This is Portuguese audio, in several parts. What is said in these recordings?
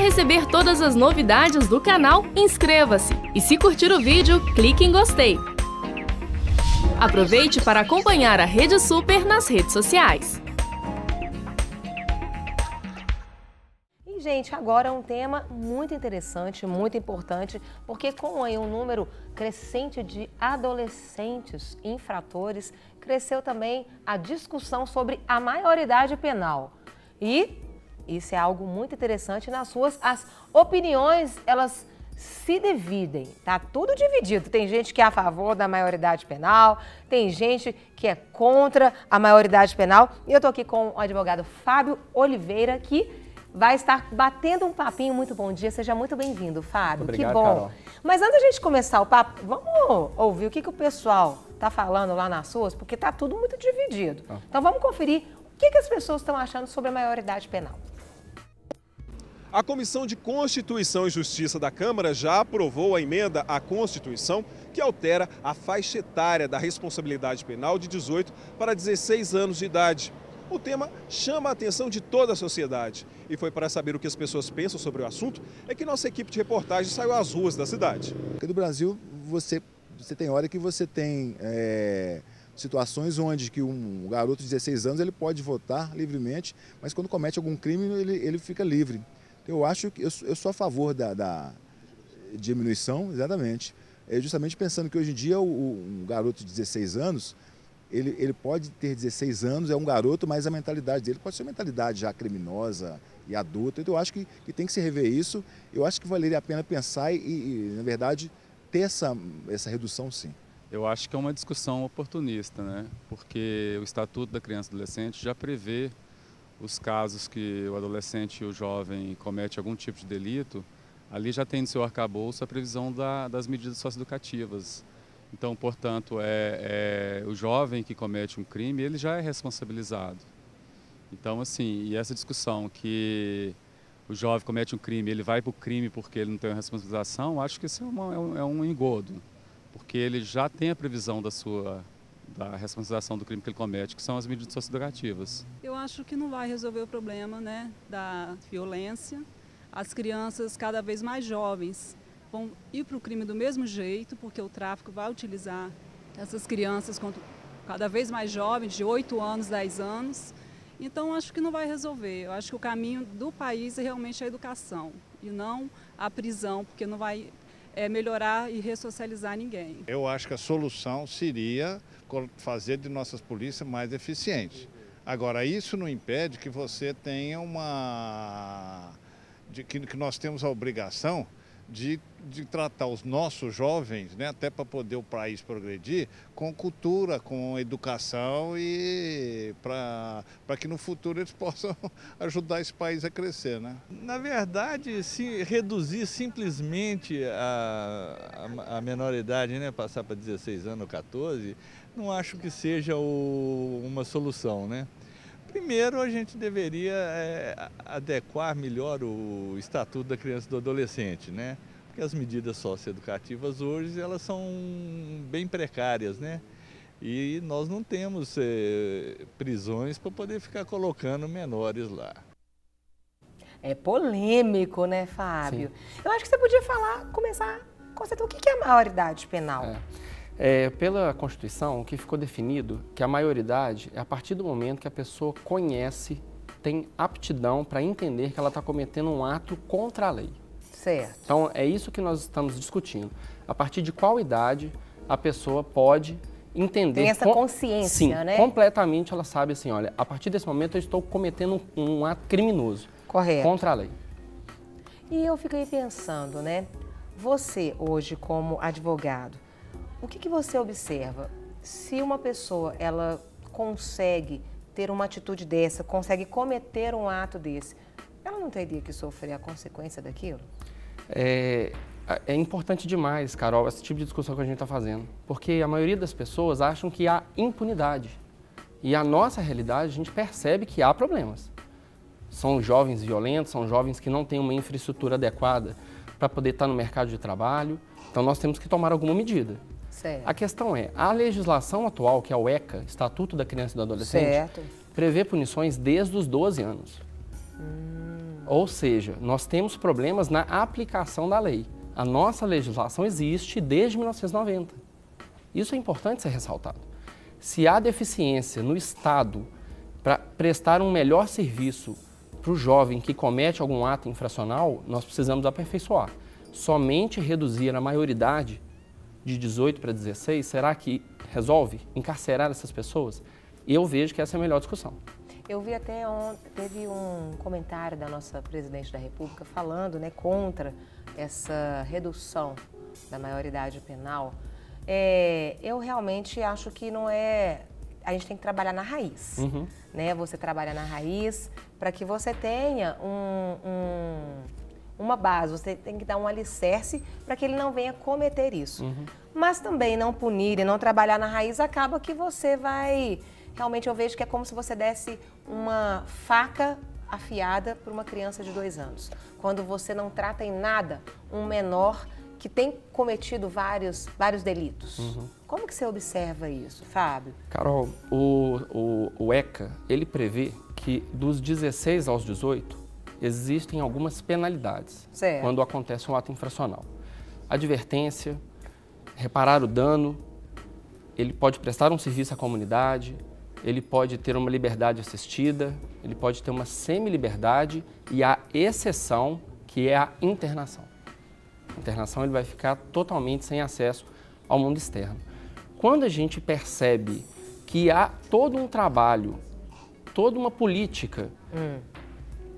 receber todas as novidades do canal, inscreva-se e se curtir o vídeo, clique em gostei. Aproveite para acompanhar a Rede Super nas redes sociais. E, gente, agora é um tema muito interessante, muito importante, porque com aí um número crescente de adolescentes infratores, cresceu também a discussão sobre a maioridade penal. E isso é algo muito interessante nas suas as opiniões, elas se dividem, tá tudo dividido. Tem gente que é a favor da maioridade penal, tem gente que é contra a maioridade penal. E eu tô aqui com o advogado Fábio Oliveira, que vai estar batendo um papinho. Muito bom dia, seja muito bem-vindo, Fábio. Obrigado, que bom. Carol. Mas antes da gente começar o papo, vamos ouvir o que, que o pessoal tá falando lá nas suas, porque tá tudo muito dividido. Ah. Então vamos conferir o que, que as pessoas estão achando sobre a maioridade penal. A Comissão de Constituição e Justiça da Câmara já aprovou a emenda à Constituição que altera a faixa etária da responsabilidade penal de 18 para 16 anos de idade. O tema chama a atenção de toda a sociedade e foi para saber o que as pessoas pensam sobre o assunto é que nossa equipe de reportagem saiu às ruas da cidade. Porque no Brasil você, você tem hora que você tem é, situações onde que um garoto de 16 anos ele pode votar livremente, mas quando comete algum crime ele, ele fica livre. Eu acho que eu, eu sou a favor da, da diminuição, exatamente. É justamente pensando que hoje em dia o, um garoto de 16 anos ele, ele pode ter 16 anos, é um garoto, mas a mentalidade dele pode ser uma mentalidade já criminosa e adulta. Então eu acho que, que tem que se rever isso. Eu acho que valeria a pena pensar e, e, na verdade, ter essa, essa redução sim. Eu acho que é uma discussão oportunista, né? Porque o Estatuto da Criança e Adolescente já prevê os casos que o adolescente e o jovem comete algum tipo de delito, ali já tem no seu arcabouço a previsão da- das medidas socioeducativas. Então, portanto, é, é o jovem que comete um crime, ele já é responsabilizado. Então, assim, e essa discussão que o jovem comete um crime, ele vai para o crime porque ele não tem uma responsabilização, acho que isso é, uma- é um- é um engodo porque ele já tem a previsão da sua da responsabilização do crime que ele comete, que são as medidas socioeducativas. Eu acho que não vai resolver o problema né, da violência. As crianças cada vez mais jovens vão ir para o crime do mesmo jeito, porque o tráfico vai utilizar essas crianças cada vez mais jovens, de 8 anos, 10 anos. Então, acho que não vai resolver. Eu acho que o caminho do país é realmente a educação e não a prisão, porque não vai eh, melhorar e ressocializar ninguém. Eu acho que a solução seria fazer de nossas polícias mais eficientes. Agora, isso não impede que você tenha uma. De, que, que nós temos a obrigação de, de tratar os nossos jovens, né, até para poder o país progredir, com cultura, com educação e para que no futuro eles possam ajudar esse país a crescer. Né? Na verdade, se reduzir simplesmente a, a, a menoridade, né, passar para 16 anos ou 14, não acho que seja o- uma solução, né? Primeiro, a gente deveria é, adequar melhor o Estatuto da Criança e do Adolescente, né? Porque as medidas socioeducativas hoje, elas são bem precárias, né? E nós não temos eh, prisões para poder ficar colocando menores lá. É polêmico, né, Fábio? Eu acho que você podia falar, começar a constatar o que que é a maioridade penal. É. É, pela Constituição, o que ficou definido que a maioridade é a partir do momento que a pessoa conhece, tem aptidão para entender que ela está cometendo um ato contra a lei. Certo. Então, é isso que nós estamos discutindo. A partir de qual idade a pessoa pode entender... Tem essa com- consciência, Sim, né? completamente ela sabe assim, olha, a partir desse momento eu estou cometendo um, um ato criminoso Correto. contra a lei. E eu fiquei pensando, né? Você hoje como advogado, o que, que você observa? Se uma pessoa ela consegue ter uma atitude dessa, consegue cometer um ato desse, ela não teria que sofrer a consequência daquilo? É, é importante demais, Carol, esse tipo de discussão que a gente está fazendo. Porque a maioria das pessoas acham que há impunidade. E a nossa realidade, a gente percebe que há problemas. São jovens violentos, são jovens que não têm uma infraestrutura adequada para poder estar no mercado de trabalho. Então nós temos que tomar alguma medida. Certo. A questão é, a legislação atual, que é o ECA, Estatuto da Criança e do Adolescente, Certo. prevê punições desde os 12 anos. Ou seja, nós temos problemas na aplicação da lei. A nossa legislação existe desde 1990. Isso é importante ser ressaltado. Se há deficiência no Estado para prestar um melhor serviço para o jovem que comete algum ato infracional, nós precisamos aperfeiçoar. Somente reduzir a maioridade de 18 para 16, será que resolve encarcerar essas pessoas? Eu vejo que essa é a melhor discussão. Eu vi até ontem, teve um comentário da nossa presidente da República falando né, contra essa redução da maioridade penal. É, eu realmente acho que não é. A gente tem que trabalhar na raiz. Uhum. Né? Você trabalha na raiz para que você tenha um, um, uma base, você tem que dar um alicerce para que ele não venha cometer isso. Uhum. Mas também não punir e não trabalhar na raiz acaba que você vai realmente eu vejo que é como se você desse uma faca afiada para uma criança de dois anos. Quando você não trata em nada um menor que tem cometido vários, vários delitos. Uhum. Como que você observa isso, Fábio? Carol, o, o, o ECA, ele prevê que dos 16 aos 18 existem algumas penalidades certo. quando acontece um ato infracional. Advertência, reparar o dano, ele pode prestar um serviço à comunidade, ele pode ter uma liberdade assistida, ele pode ter uma semi-liberdade e a exceção que é a internação. A internação ele vai ficar totalmente sem acesso ao mundo externo. Quando a gente percebe que há todo um trabalho, toda uma política hum.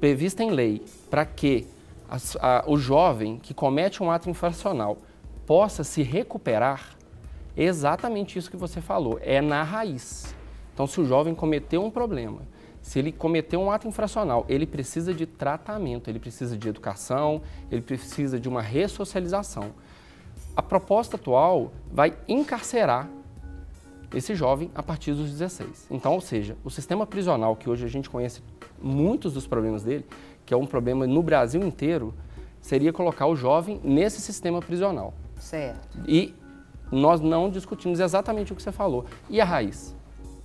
Prevista em lei para que a, a, o jovem que comete um ato infracional possa se recuperar, é exatamente isso que você falou, é na raiz. Então, se o jovem cometeu um problema, se ele cometeu um ato infracional, ele precisa de tratamento, ele precisa de educação, ele precisa de uma ressocialização. A proposta atual vai encarcerar esse jovem a partir dos 16. Então, ou seja, o sistema prisional, que hoje a gente conhece muitos dos problemas dele, que é um problema no Brasil inteiro, seria colocar o jovem nesse sistema prisional. Certo. E nós não discutimos exatamente o que você falou. E a raiz?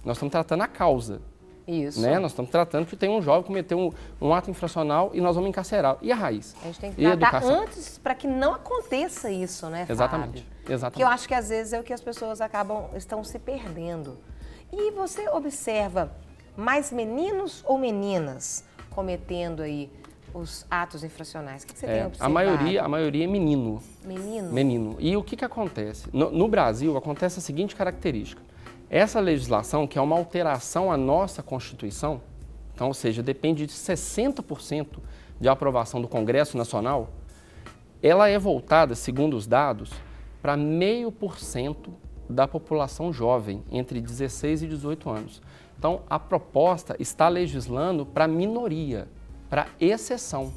Nós estamos tratando a causa. Isso. Né? Nós estamos tratando que tem um jovem que cometeu um, um, ato infracional e nós vamos encarcerar. E a raiz? A gente tem que tratar antes para que não aconteça isso, né, Exatamente. Fábio? Exatamente. Que eu acho que às vezes é o que as pessoas acabam, estão se perdendo. E você observa mais meninos ou meninas cometendo aí os atos infracionais? O que você é, tem observado? A maioria, a maioria é menino. Menino? Menino. E o que, que acontece? No, no Brasil, acontece a seguinte característica. Essa legislação, que é uma alteração à nossa Constituição, então, ou seja, depende de 60% de aprovação do Congresso Nacional, ela é voltada, segundo os dados, para meio por cento da população jovem, entre 16 e 18 anos. Então, a proposta está legislando para minoria, para exceção,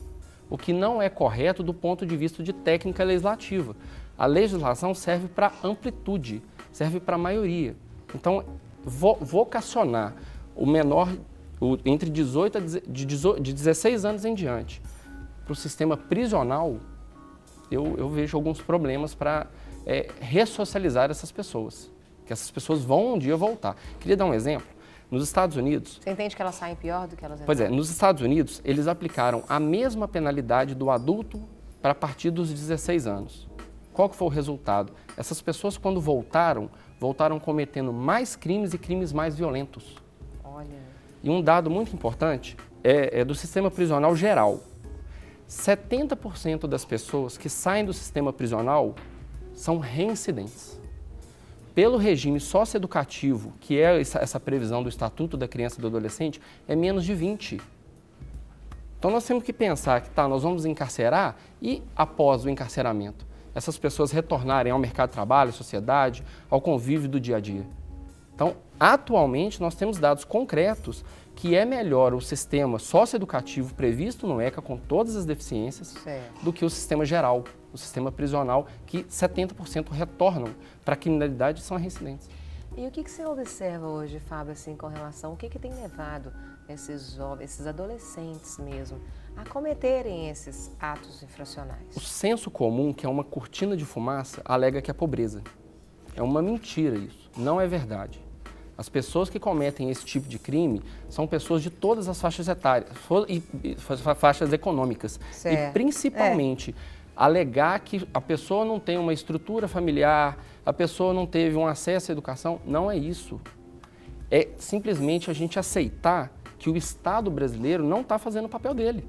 o que não é correto do ponto de vista de técnica legislativa. A legislação serve para amplitude, serve para maioria. Então, vo vocacionar o menor o, entre 18 a de, de 16 anos em diante para o sistema prisional, eu, eu, vejo alguns problemas para é, ressocializar essas pessoas. Que essas pessoas vão um dia voltar. Queria dar um exemplo. Nos Estados Unidos. Você entende que elas saem pior do que elas entraram? Pois é, nos Estados Unidos, eles aplicaram a mesma penalidade do adulto para a partir dos 16 anos. Qual que foi o resultado? Essas pessoas, quando voltaram, voltaram cometendo mais crimes e crimes mais violentos. Olha. E um dado muito importante é, é do sistema prisional geral. 70% das pessoas que saem do sistema prisional são reincidentes. Pelo regime socioeducativo, que é essa previsão do Estatuto da Criança e do Adolescente, é menos de 20. Então nós temos que pensar que tá, nós vamos encarcerar e após o encarceramento, essas pessoas retornarem ao mercado de trabalho, à sociedade, ao convívio do dia a dia. Então, atualmente, nós temos dados concretos que é melhor o sistema socioeducativo previsto no ECA, com todas as deficiências, certo. do que o sistema geral, o sistema prisional, que 70% retornam para a criminalidade e são reincidentes. E o que, que você observa hoje, Fábio, assim, com relação, o que, que tem levado esses jovens, esses adolescentes mesmo, a cometerem esses atos infracionais? O senso comum, que é uma cortina de fumaça, alega que é pobreza. É uma mentira isso, não é verdade. As pessoas que cometem esse tipo de crime são pessoas de todas as faixas etárias e, e faixas econômicas. Certo. E principalmente é. Alegar que a pessoa não tem uma estrutura familiar, a pessoa não teve um acesso à educação, não é isso. É simplesmente a gente aceitar que o Estado brasileiro não está fazendo o papel dele.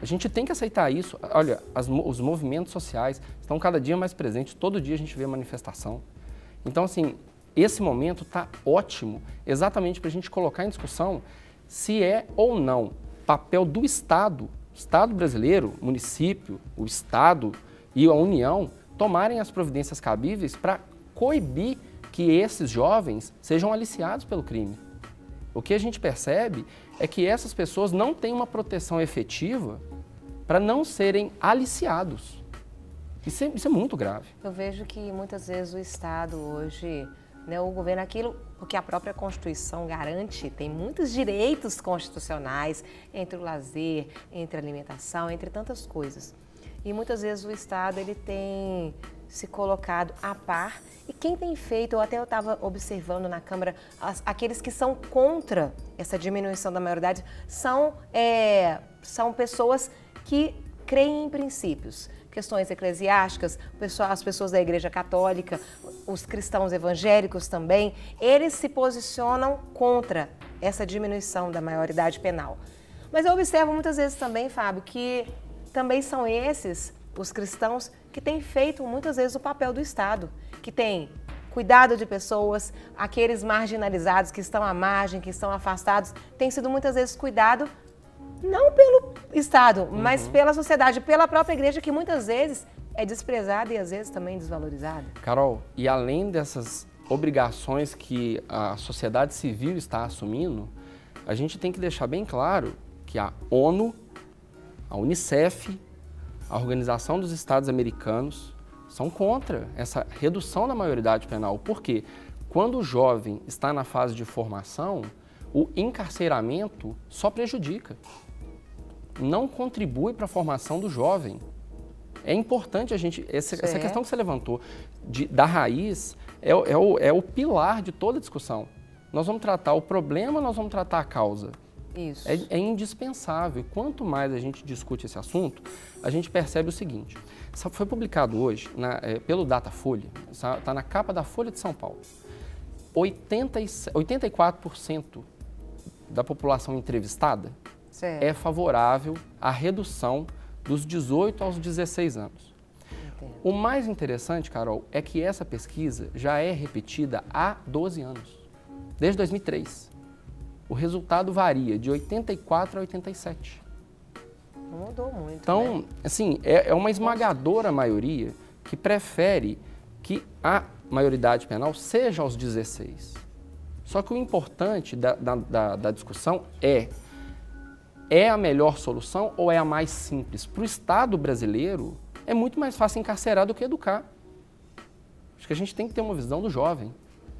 A gente tem que aceitar isso. Olha, as, os movimentos sociais estão cada dia mais presentes, todo dia a gente vê manifestação. Então, assim, esse momento está ótimo exatamente para a gente colocar em discussão se é ou não papel do Estado, Estado brasileiro, município, o Estado e a União tomarem as providências cabíveis para coibir que esses jovens sejam aliciados pelo crime. O que a gente percebe é que essas pessoas não têm uma proteção efetiva para não serem aliciados. Isso é, isso é muito grave. Eu vejo que muitas vezes o Estado hoje né, o governo aquilo, porque a própria Constituição garante, tem muitos direitos constitucionais entre o lazer, entre a alimentação, entre tantas coisas. E muitas vezes o Estado ele tem se colocado a par. E quem tem feito, ou até eu estava observando na Câmara, as, aqueles que são contra essa diminuição da maioridade, são, é, são pessoas que creem em princípios questões eclesiásticas, as pessoas da Igreja Católica, os cristãos evangélicos também, eles se posicionam contra essa diminuição da maioridade penal. Mas eu observo muitas vezes também, Fábio, que também são esses, os cristãos, que têm feito muitas vezes o papel do Estado, que tem cuidado de pessoas, aqueles marginalizados que estão à margem, que estão afastados, tem sido muitas vezes cuidado não pelo Estado, uhum. mas pela sociedade, pela própria igreja, que muitas vezes é desprezada e às vezes também desvalorizada. Carol, e além dessas obrigações que a sociedade civil está assumindo, a gente tem que deixar bem claro que a ONU, a Unicef, a Organização dos Estados Americanos são contra essa redução da maioridade penal. Por quê? Quando o jovem está na fase de formação, o encarceramento só prejudica não contribui para a formação do jovem. É importante a gente. Essa, essa questão que você levantou de, da raiz é, é, o, é o pilar de toda a discussão. Nós vamos tratar o problema, nós vamos tratar a causa. Isso. É, é indispensável. Quanto mais a gente discute esse assunto, a gente percebe o seguinte: foi publicado hoje na, é, pelo Datafolha, está na capa da Folha de São Paulo. 80, 84% da população entrevistada certo. é favorável à redução dos 18 aos 16 anos. Entendo. O mais interessante, Carol, é que essa pesquisa já é repetida há 12 anos, desde 2003. O resultado varia de 84 a 87. Não mudou muito. Então, né? assim, é, é uma esmagadora maioria que prefere que a maioridade penal seja aos 16. Só que o importante da, da, da discussão é é a melhor solução ou é a mais simples? Para o Estado brasileiro, é muito mais fácil encarcerar do que educar. Acho que a gente tem que ter uma visão do jovem.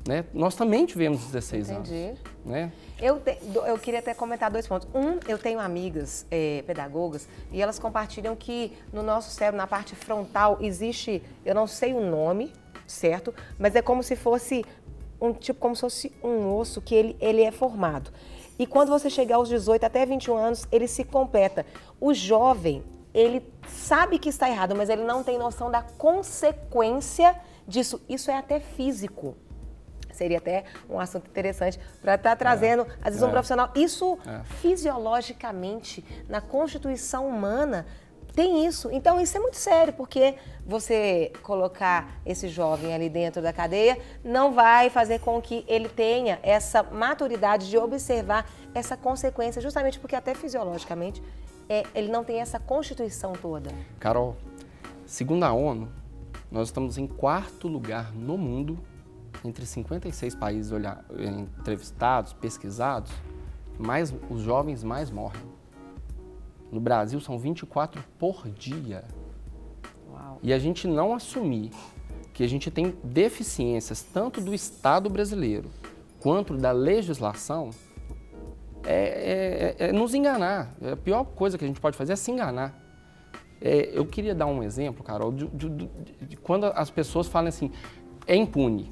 Né? Nós também tivemos 16 Entendi. anos. Né? Eu, te, eu queria até comentar dois pontos. Um, eu tenho amigas é, pedagogas e elas compartilham que no nosso cérebro, na parte frontal, existe, eu não sei o nome, certo? Mas é como se fosse um tipo, como se fosse um osso que ele, ele é formado. E quando você chegar aos 18 até 21 anos, ele se completa. O jovem, ele sabe que está errado, mas ele não tem noção da consequência disso. Isso é até físico. Seria até um assunto interessante para estar tá trazendo, é, às vezes, um é, profissional. Isso, é. fisiologicamente, na constituição humana, tem isso. Então, isso é muito sério, porque você colocar esse jovem ali dentro da cadeia não vai fazer com que ele tenha essa maturidade de observar essa consequência, justamente porque, até fisiologicamente, é, ele não tem essa constituição toda. Carol, segundo a ONU, nós estamos em quarto lugar no mundo, entre 56 países olhar, entrevistados, pesquisados, mais, os jovens mais morrem. No Brasil são 24 por dia. Uau. E a gente não assumir que a gente tem deficiências tanto do Estado brasileiro quanto da legislação é, é, é, nos enganar. A pior coisa que a gente pode fazer é se enganar. É, eu queria dar um exemplo, Carol, de, de, de, de, quando as pessoas falam assim, é impune.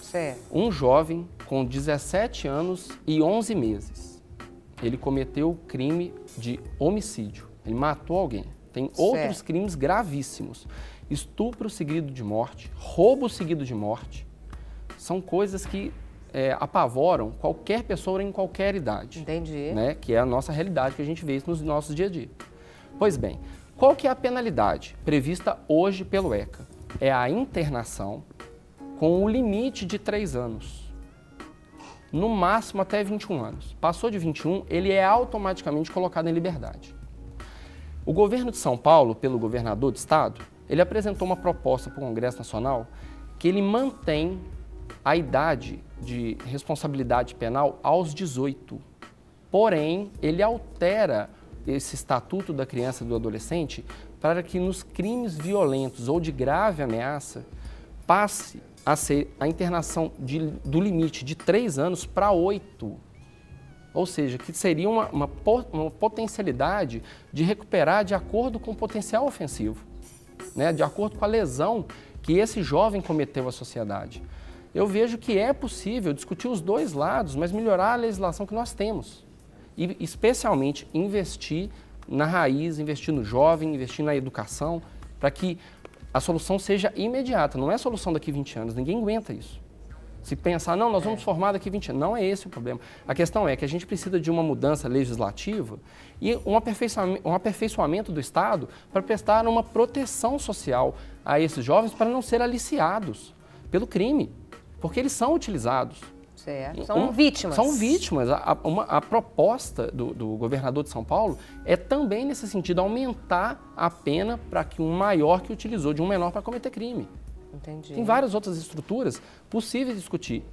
Certo. Um jovem com 17 anos e 11 meses. Ele cometeu o crime de homicídio. Ele matou alguém. Tem outros Certo. crimes gravíssimos. Estupro seguido de morte, roubo seguido de morte. São coisas que é, apavoram qualquer pessoa em qualquer idade Entendi. né, que é a nossa realidade, que a gente vê isso nos nossos dia a dia. Pois bem, qual que é a penalidade prevista hoje pelo ECA? É a internação com o limite de três anos. No máximo até 21 anos. Passou de 21, ele é automaticamente colocado em liberdade. O governo de São Paulo, pelo governador de estado, ele apresentou uma proposta para o Congresso Nacional que ele mantém a idade de responsabilidade penal aos 18. Porém, ele altera esse estatuto da criança e do adolescente para que nos crimes violentos ou de grave ameaça passe a ser a internação de- do limite de três anos para oito. Ou seja, que seria uma, uma uma potencialidade de recuperar de acordo com o potencial ofensivo, né? de acordo com a lesão que esse jovem cometeu à sociedade. Eu vejo que é possível discutir os dois lados, mas melhorar a legislação que nós temos. E, especialmente, investir na raiz, investir no jovem, investir na educação, para que a solução seja imediata. Não é solução daqui a 20 anos, ninguém aguenta isso. Se pensar, não, nós vamos formar daqui a 20 anos. Não é esse o problema. A questão é que a gente precisa de uma mudança legislativa e um aperfeiçoamento, um aperfeiçoamento do Estado para prestar uma proteção social a esses jovens para não serem aliciados pelo crime, porque eles são utilizados. Certo. São Um- vítimas. São vítimas. A, a- uma- a proposta do, do governador de São Paulo é também nesse sentido, aumentar a pena para que um maior que utilizou de um menor para cometer crime. Entendi. Tem várias outras estruturas possíveis de discutir,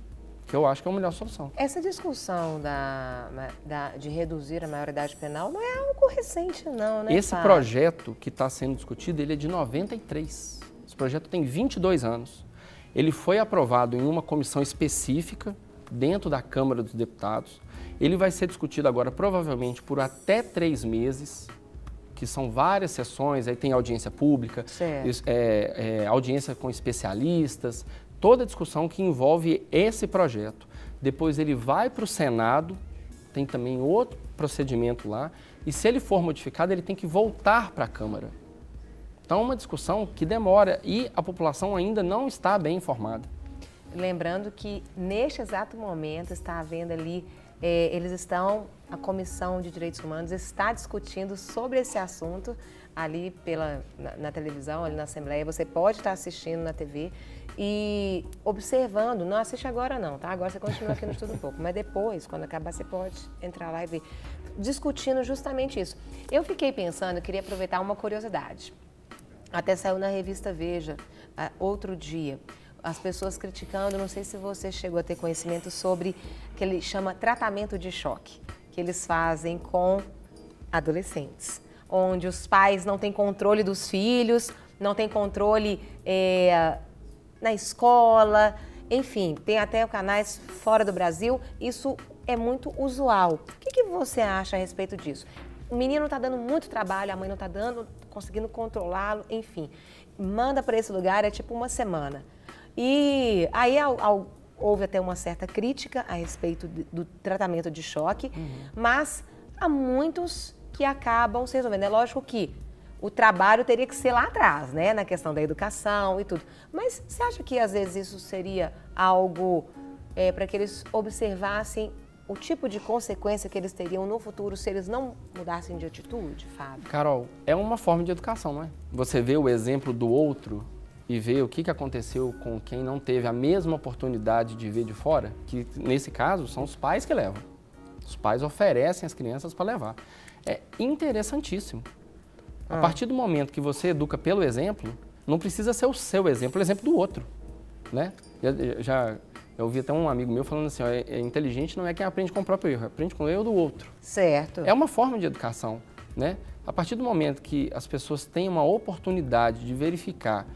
que eu acho que é a melhor solução. Essa discussão da, da- de reduzir a maioridade penal não é algo recente, não, né? Esse projeto que está sendo discutido, ele é de 93. Esse projeto tem 22 anos. Ele foi aprovado em uma comissão específica dentro da Câmara dos Deputados. Ele vai ser discutido agora, provavelmente, por até três meses, que são várias sessões, aí tem audiência pública, é, é, audiência com especialistas, toda a discussão que envolve esse projeto. Depois ele vai para o Senado, tem também outro procedimento lá, e se ele for modificado, ele tem que voltar para a Câmara. Então é uma discussão que demora e a população ainda não está bem informada. Lembrando que neste exato momento está havendo ali, eh, eles estão, a Comissão de Direitos Humanos está discutindo sobre esse assunto ali pela, na, na televisão, ali na Assembleia. Você pode estar assistindo na TV e observando. Não assiste agora não, tá? Agora você continua aqui no Estudo um pouco, mas depois, quando acabar, você pode entrar lá e ver. Discutindo justamente isso. Eu fiquei pensando, queria aproveitar uma curiosidade. Até saiu na revista Veja ah, outro dia. As pessoas criticando, não sei se você chegou a ter conhecimento sobre que ele chama tratamento de choque, que eles fazem com adolescentes, onde os pais não têm controle dos filhos, não têm controle eh, na escola, enfim, tem até canais fora do Brasil. Isso é muito usual. O que, que você acha a respeito disso? O menino está dando muito trabalho, a mãe não está dando, conseguindo controlá-lo, enfim. Manda para esse lugar, é tipo uma semana. E aí ao- ao- houve até uma certa crítica a respeito de- do tratamento de choque, mas há muitos que acabam se resolvendo. É lógico que o trabalho teria que ser lá atrás, né, na questão da educação e tudo. Mas você acha que às vezes isso seria algo para que eles observassem o tipo de consequência que eles teriam no futuro se eles não mudassem de atitude, Fábio? Carol, é uma forma de educação, não é? Você vê o exemplo do outro e vê o que, que aconteceu com quem não teve a mesma oportunidade de ver de fora, que nesse caso são os pais que levam. Os pais oferecem as crianças para levar. É interessantíssimo. A partir do momento que você educa pelo exemplo, não precisa ser o seu exemplo, o exemplo do outro, né? Já, já eu ouvi até um amigo meu falando assim, ó, é, é inteligente não é quem aprende com o próprio erro, aprende com o erro do outro. Certo. É uma forma de educação, né? A partir do momento que as pessoas têm uma oportunidade de verificar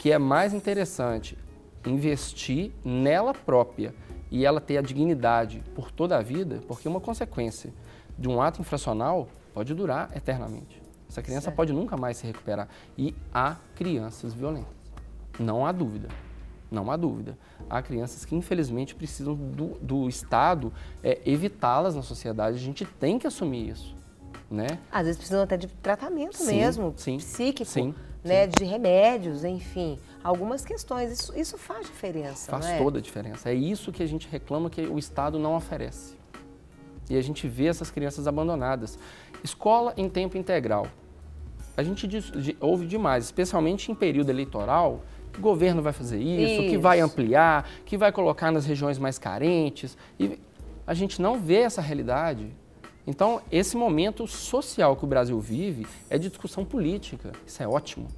que é mais interessante investir nela própria e ela ter a dignidade por toda a vida, porque uma consequência de um ato infracional pode durar eternamente. Essa criança Certo. pode nunca mais se recuperar. E há crianças violentas. Não há dúvida. Não há dúvida. Há crianças que, infelizmente, precisam do, do Estado é, evitá-las na sociedade. A gente tem que assumir isso. Né? Às vezes precisam até de tratamento Sim, mesmo, sim, psíquico, sim, né? de remédios, enfim. Algumas questões. Isso, isso faz diferença, Faz é? toda a diferença. É isso que a gente reclama que o Estado não oferece. E a gente vê essas crianças abandonadas. Escola em tempo integral. A gente diz- ouve demais, especialmente em período eleitoral, que o governo vai fazer isso, que vai Isso. ampliar, que vai colocar nas regiões mais carentes. E a gente não vê essa realidade. Então, esse momento social que o Brasil vive é de discussão política. Isso é ótimo.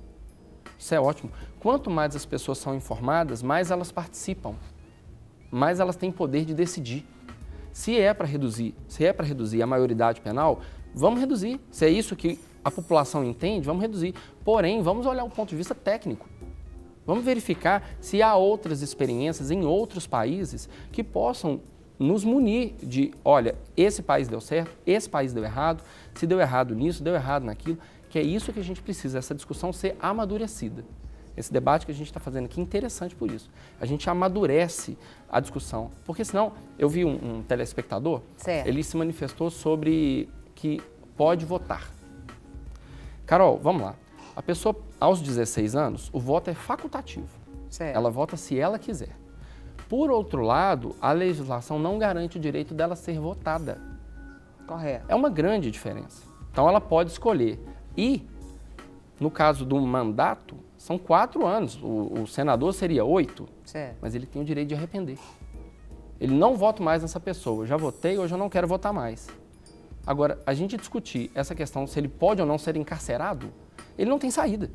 Isso é ótimo. Quanto mais as pessoas são informadas, mais elas participam, mais elas têm poder de decidir. Se é para reduzir, se é para reduzir a maioridade penal, vamos reduzir. Se é isso que a população entende, vamos reduzir. Porém, vamos olhar o ponto de vista técnico. Vamos verificar se há outras experiências em outros países que possam nos munir de, olha, esse país deu certo, esse país deu errado, se deu errado nisso, deu errado naquilo, que é isso que a gente precisa, essa discussão ser amadurecida. Esse debate que a gente está fazendo aqui é interessante por isso. A gente amadurece a discussão. Porque senão, eu vi um, um telespectador, Certo. ele se manifestou sobre que pode votar. Carol, vamos lá. A pessoa, aos 16 anos, o voto é facultativo. Certo. Ela vota se ela quiser. Por outro lado, a legislação não garante o direito dela ser votada. Correto. É uma grande diferença. Então, ela pode escolher. E, no caso do mandato, são quatro anos. O, o senador seria oito, Certo. mas ele tem o direito de arrepender. Ele não vota mais nessa pessoa. Eu já votei, hoje eu não quero votar mais. Agora, a gente discutir essa questão, se ele pode ou não ser encarcerado, ele não tem saída.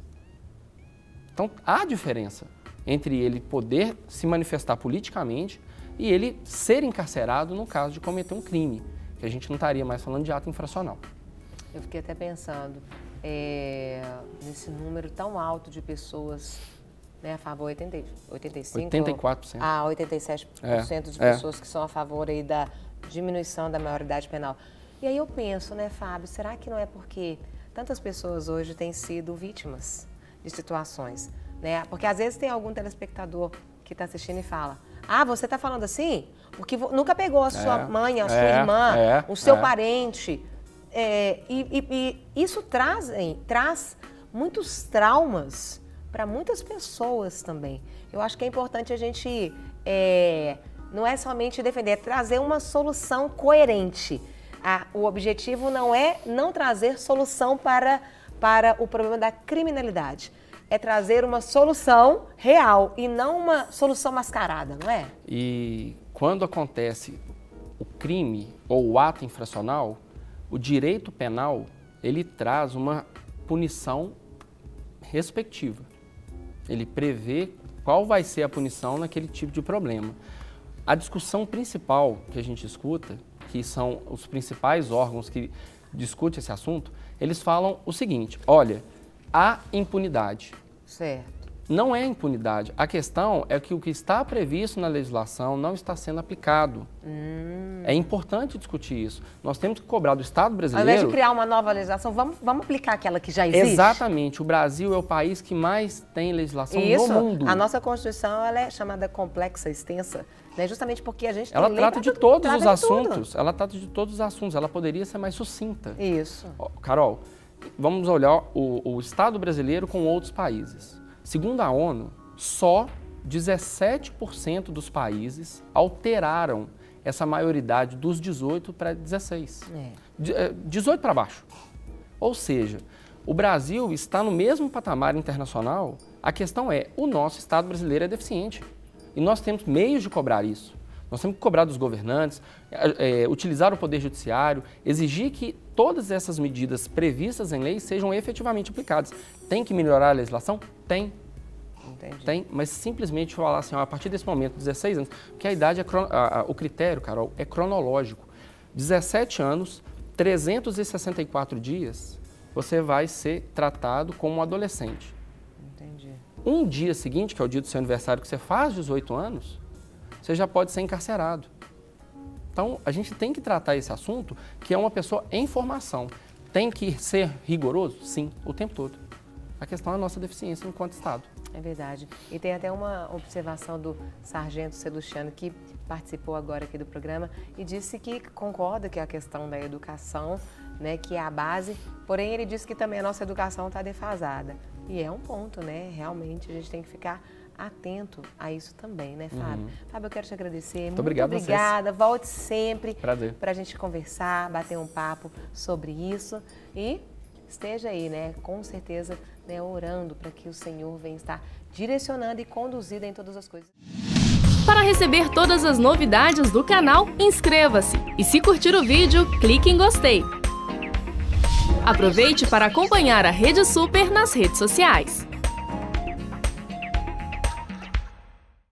Então, há diferença entre ele poder se manifestar politicamente e ele ser encarcerado no caso de cometer um crime, que a gente não estaria mais falando de ato infracional. Eu fiquei até pensando é, nesse número tão alto de pessoas né, a favor, 80, 85? 84%. Ah, 87% É, de é. pessoas que são a favor aí da diminuição da maioridade penal. E aí eu penso, né, Fábio, será que não é porque tantas pessoas hoje têm sido vítimas de situações, né? Porque às vezes tem algum telespectador que está assistindo e fala, ah, você está falando assim? Porque nunca pegou a sua É, mãe, a sua é, irmã, é, o seu é. parente. É, e, e- e isso traz, hein, traz muitos traumas para muitas pessoas também. Eu acho que é importante a gente é, não é somente defender, é trazer uma solução coerente. Ah, o objetivo não é não trazer solução para, para o problema da criminalidade. É trazer uma solução real e não uma solução mascarada, não é? E quando acontece o crime ou o ato infracional, o direito penal ele traz uma punição respectiva. Ele prevê qual vai ser a punição naquele tipo de problema. A discussão principal que a gente escuta, que são os principais órgãos que discutem esse assunto, eles falam o seguinte: olha, há impunidade. Certo. Não é impunidade. A questão é que o que está previsto na legislação não está sendo aplicado. É importante discutir isso. Nós temos que cobrar do Estado Ao brasileiro. invés de criar uma nova legislação, vamos, vamos aplicar aquela que já existe? Exatamente. O Brasil é o país que mais tem legislação Isso, no mundo. a nossa Constituição ela é chamada complexa, extensa, né? justamente porque a gente tem Ela trata de tudo, todos trata os de tudo. assuntos. Ela trata de todos os assuntos. Ela poderia ser mais sucinta. Isso. Carol, vamos olhar o, o Estado brasileiro com outros países. Segundo a ONU, só 17% dos países alteraram essa maioridade dos 18 para 16. É. De- eh, 18 para baixo. Ou seja, o Brasil está no mesmo patamar internacional. A questão é, o nosso Estado brasileiro é deficiente. E nós temos meios de cobrar isso. Nós temos que cobrar dos governantes, eh, eh, utilizar o Poder Judiciário, exigir que todas essas medidas previstas em lei sejam efetivamente aplicadas. Tem que melhorar a legislação? Tem. Entendi. Tem, mas simplesmente falar assim, ó, a partir desse momento, 16 anos, porque a idade, é a- a- o critério, Carol, é cronológico. 17 anos, 364 dias, você vai ser tratado como um adolescente. Entendi. Um dia seguinte, que é o dia do seu aniversário, que você faz 18 anos, você já pode ser encarcerado. Então, a gente tem que tratar esse assunto, que é uma pessoa em formação. Tem que ser rigoroso? Sim, o tempo todo. a questão da nossa deficiência enquanto Estado. É verdade. E tem até uma observação do sargento Celuciano, que participou agora aqui do programa, e disse que concorda que a questão da educação, né, que é a base, porém ele disse que também a nossa educação está defasada. E é um ponto, né? Realmente a gente tem que ficar atento a isso também, né, Fábio? Uhum. Fábio, eu quero te agradecer. Muito, Muito obrigado obrigada. Volte sempre para a gente conversar, bater um papo sobre isso e esteja aí, né, com certeza, né, orando para que o Senhor venha estar direcionando e conduzindo em todas as coisas. Para receber todas as novidades do canal, inscreva-se e se curtir o vídeo, clique em gostei. Aproveite para acompanhar a Rede Super nas redes sociais.